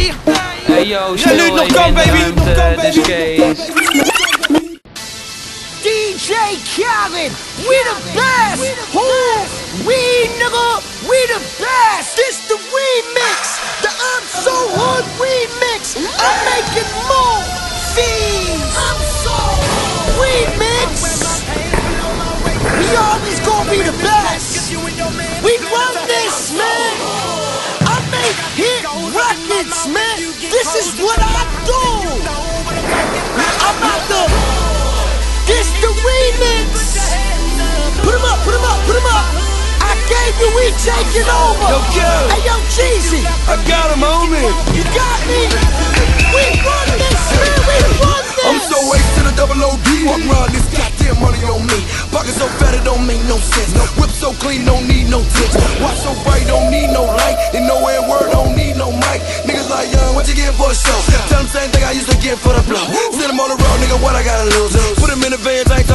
Hey yo, J'ai lu nos camps, baby. Nos camps, baby. DJ Khaled, we the best. Who? We nigga, we the best. This the remix, the I'm so hood remix. I'm making more fees. I'm so remix. We always gonna be the best. Records, man. This is what I do. I'm out the. This the remix. Put him up, put him up, put him up. I gave you, we taking over. Yo, Kel. Hey, yo, Jeezy. I got him on me. you got me. We run this, man. We run this. I'm so the double OD. Walk around this goddamn money on me. Pocket so fat it don't make no sense. Whip so clean, don't need no tips. Niggas young, what you getting for show? Tell them same thing I used to get for the blow. Send them on the road, nigga, what I gotta lose? Put them in the vans, I ain't talking.